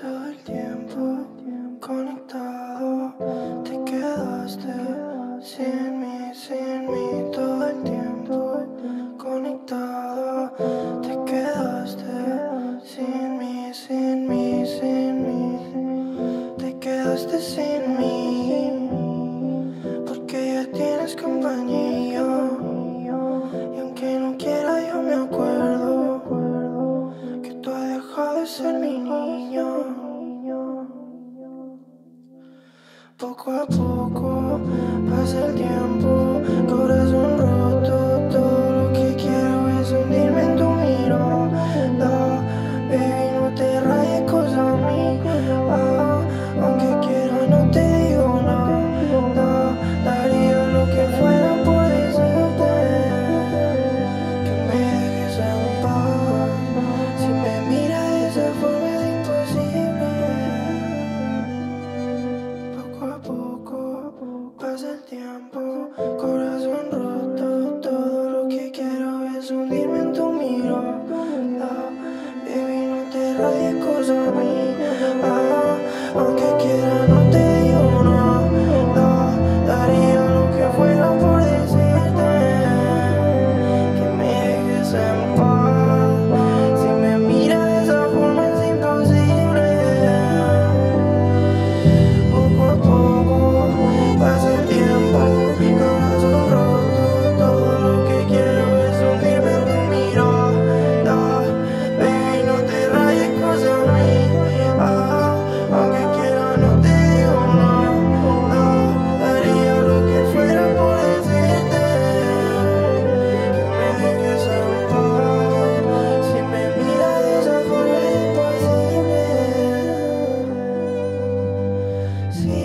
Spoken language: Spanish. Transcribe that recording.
Todo el tiempo conectado, te quedaste sin mí, sin mí. Todo el tiempo conectado, te quedaste sin mí, sin mí, sin mí. Te quedaste sin mí, porque ya tienes compañía. Y aunque no quiera, yo me acuerdo. niño. Poco a poco pasa el tiempo. tiempo, corazón roto, todo lo que quiero es hundirme en tu mirada, baby no te radies cosa mía. See.